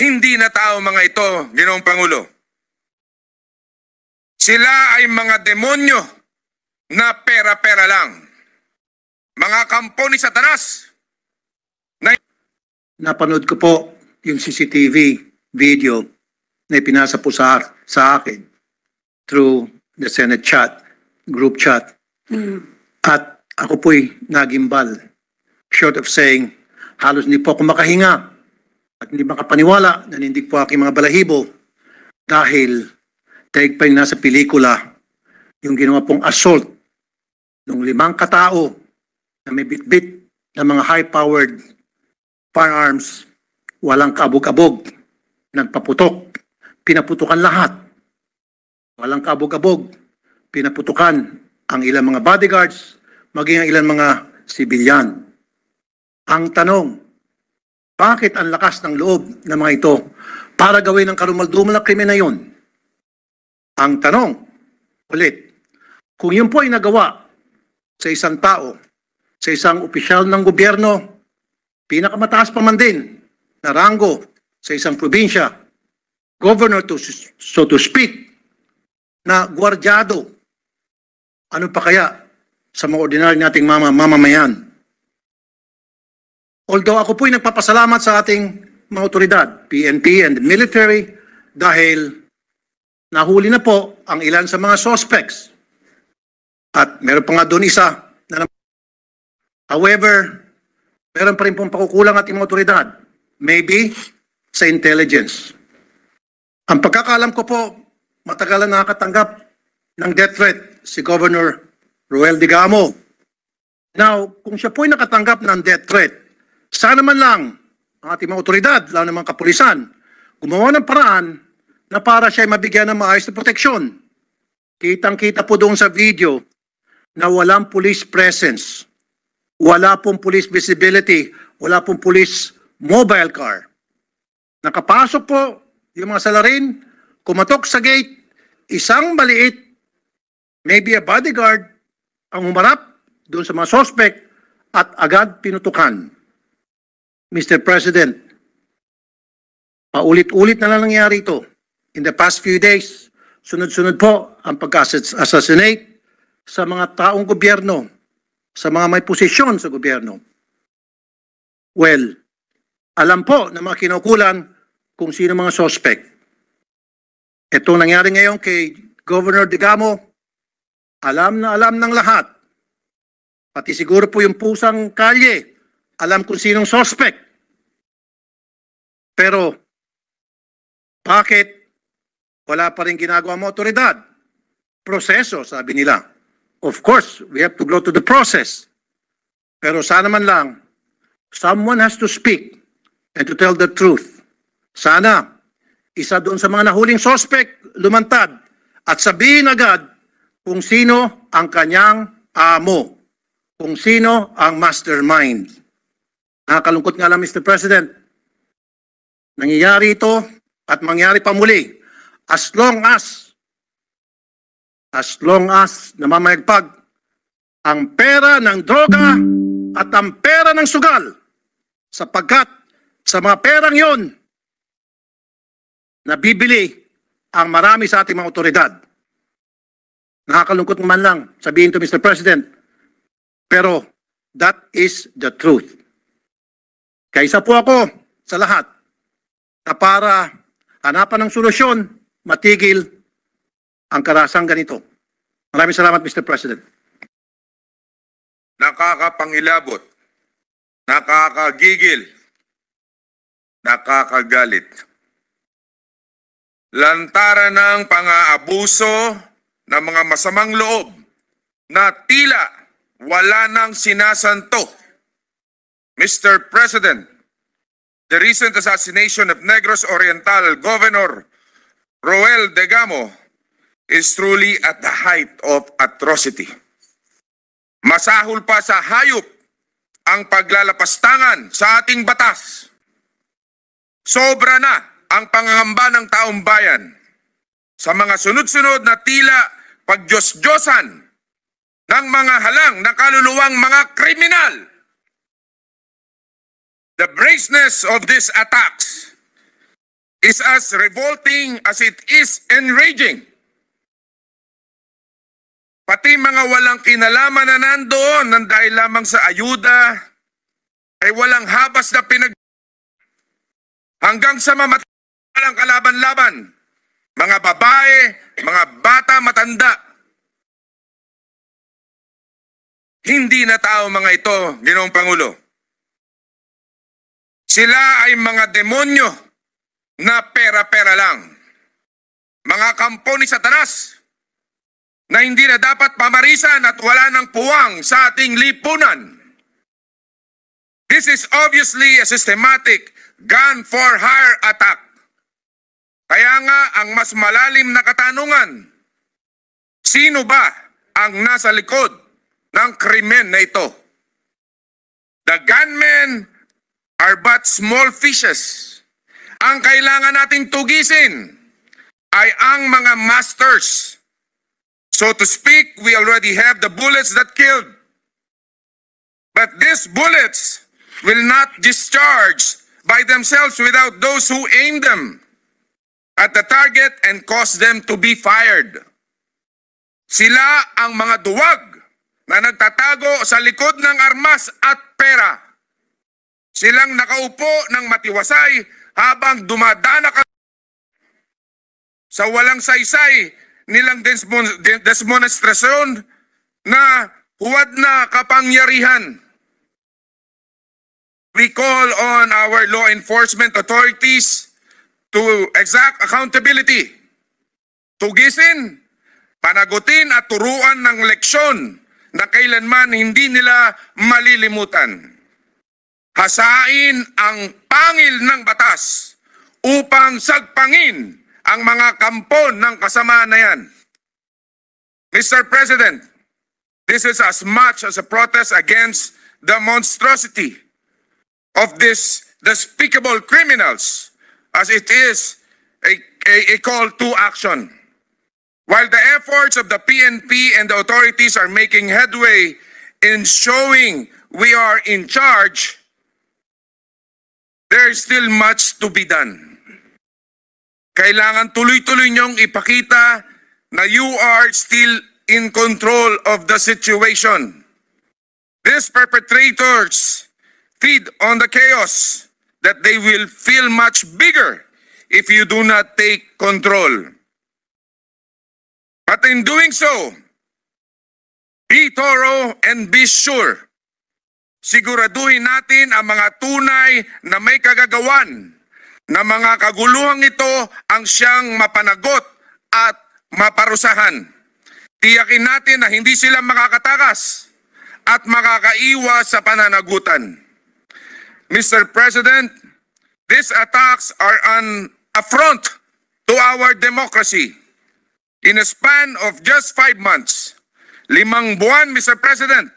Hindi na tao mga ito, Ginoong Pangulo. Sila ay mga demonyo na pera-pera lang. Mga kampo ni Satanas na Napanood ko po yung CCTV video na ipinasa po sa, sa akin through the Senate chat, group chat. At ako po'y nagimbal. Short of saying, halos hindi po ako makahinga at hindi makapaniwala na hindi po aking mga balahibo dahil daig pa nasa pelikula yung ginawa pong assault ng limang katao na may bitbit na mga high-powered firearms, walang kabog-abog, nagpaputok, pinaputukan lahat. Walang kabog-abog, pinaputukan ang ilang mga bodyguards, maging ang ilang mga sibilyan. Ang tanong, bakit ang lakas ng loob ng mga ito para gawin ang karumaldumal na krimen na yun? Ang tanong, ulit, kung yun po ay nagawa sa isang tao, sa isang opisyal ng gobyerno, pinakamataas pa man din na ranggo sa isang probinsya, governor to, so to speak, na gwardyado. Ano pa kaya sa mga ordinary nating mama, mamamayan? Although ako po'y nagpapasalamat sa ating mga otoridad, PNP and the military, dahil nahuli na po ang ilan sa mga suspects. At meron pa nga doon isa na However, meron pa rin pong pakukulang ating mga otoridad. Maybe sa intelligence. Ang pagkakalam ko po, matagal na nakakatanggap ng death threat si Governor Roel Digamo. Now, kung siya po ay nakatanggap ng death threat, sana man lang ang ating mga otoridad, lalo ng mga kapulisan, gumawa ng paraan na para siya ay mabigyan ng maayos na proteksyon. Kitang-kita po doon sa video na walang police presence wala pong police visibility, wala pong police mobile car. Nakapasok po yung mga salarin, kumatok sa gate, isang maliit, maybe a bodyguard, ang humarap doon sa mga suspect at agad pinutukan. Mr. President, paulit-ulit na lang nangyari ito. In the past few days, sunod-sunod po ang pagka-assassinate sa mga taong gobyerno sa mga may posisyon sa gobyerno. Well, alam po ng mga kinukulan kung sino mga suspect. Ito nangyari ngayon kay Governor Digamo, alam na alam ng lahat. Pati siguro po yung pusang kalye, alam kung sinong suspect. Pero, bakit wala pa rin ginagawa mo otoridad? Proseso, sabi nila. Of course, we have to go to the process. Pero sana man lang, someone has to speak and to tell the truth. Sana, isa doon sa mga nahuling suspect, lumantad at sabihin agad kung sino ang kanyang amo, kung sino ang mastermind. Nakakalungkot nga lang, Mr. President. Nangyayari ito at mangyari pa muli as long as as long as namamayagpag ang pera ng droga at ang pera ng sugal sapagkat sa mga perang yon nabibili ang marami sa ating mga otoridad. Nakakalungkot man lang sabihin to Mr. President, pero that is the truth. Kaysa po ako sa lahat na para hanapan ng solusyon, matigil ang karasang ganito. Maraming salamat, Mr. President. nakakapangilabot, nakakagigil, nakakagalit. Lantaran ng pang-aabuso ng mga masamang loob na tila wala nang sinasanto. Mr. President, the recent assassination of Negros Oriental Governor Roel Degamo is truly at the height of atrocity. Masahol pa sa hayop ang paglalapastangan sa ating batas. Sobra na ang pangangamba ng taong bayan sa mga sunod-sunod na tila pagdiyos-diyosan ng mga halang na kaluluwang mga kriminal. The braceness of these attacks is as revolting as it is enraging. Pati mga walang kinalaman na nandoon nang dahil lamang sa ayuda ay walang habas na pinag... Hanggang sa mamatay walang kalaban-laban. Mga babae, mga bata, matanda. Hindi na tao mga ito, Ginoong Pangulo. Sila ay mga demonyo na pera-pera lang. Mga kampo ni Satanas na hindi na dapat pamarisan at wala ng puwang sa ating lipunan. This is obviously a systematic gun for hire attack. Kaya nga ang mas malalim na katanungan, sino ba ang nasa likod ng krimen na ito? The gunmen are but small fishes. Ang kailangan nating tugisin ay ang mga masters. So to speak, we already have the bullets that killed. But these bullets will not discharge by themselves without those who aim them at the target and cause them to be fired. Sila ang mga duwag na nagtatago sa likod ng armas at pera. Silang nakaupo ng matiwasay habang dumadana ka sa walang saysay nilang desmon- de- desmonestrasyon na huwad na kapangyarihan. We call on our law enforcement authorities to exact accountability. Tugisin, panagutin at turuan ng leksyon na kailanman hindi nila malilimutan. Hasain ang pangil ng batas upang sagpangin ang mga kampon ng kasamaan na yan. Mr. President, this is as much as a protest against the monstrosity of these despicable criminals as it is a, a, a call to action. While the efforts of the PNP and the authorities are making headway in showing we are in charge, there is still much to be done. Kailangan tuloy-tuloy niyong ipakita na you are still in control of the situation. These perpetrators feed on the chaos that they will feel much bigger if you do not take control. But in doing so, be thorough and be sure. Siguraduhin natin ang mga tunay na may kagagawan na mga kaguluhang ito ang siyang mapanagot at maparusahan. Tiyakin natin na hindi sila makakatakas at makakaiwas sa pananagutan. Mr. President, these attacks are an affront to our democracy. In a span of just five months, limang buwan, Mr. President,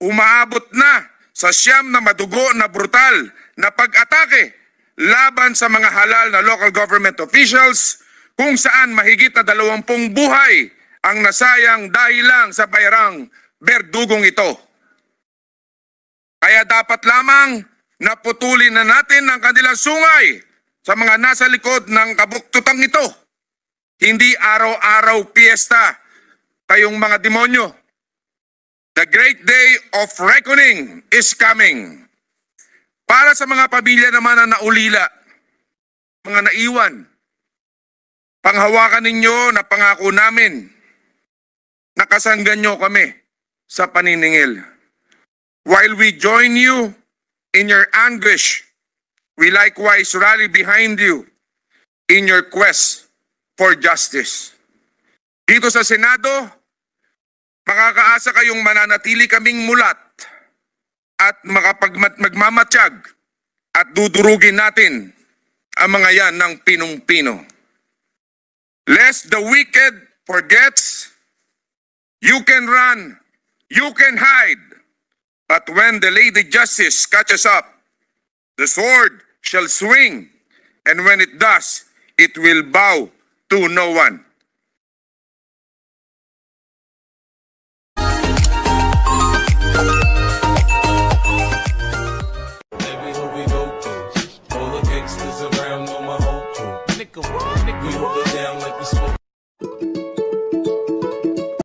umaabot na sa siyam na madugo na brutal na pag-atake laban sa mga halal na local government officials kung saan mahigit na dalawampung buhay ang nasayang dahil lang sa bayarang berdugong ito. Kaya dapat lamang naputulin na natin ang kanilang sungay sa mga nasa likod ng kabuktutang ito. Hindi araw-araw piyesta kayong mga demonyo. The great day of reckoning is coming. Para sa mga pamilya naman na naulila, mga naiwan, panghawakan ninyo na pangako namin, nakasanggan nyo kami sa paniningil. While we join you in your anguish, we likewise rally behind you in your quest for justice. Dito sa Senado, makakaasa kayong mananatili kaming mulat at makapag magmamatsyag at dudurugin natin ang mga yan ng pinong-pino. Lest the wicked forgets, you can run, you can hide, but when the Lady Justice catches up, the sword shall swing, and when it does, it will bow to no one.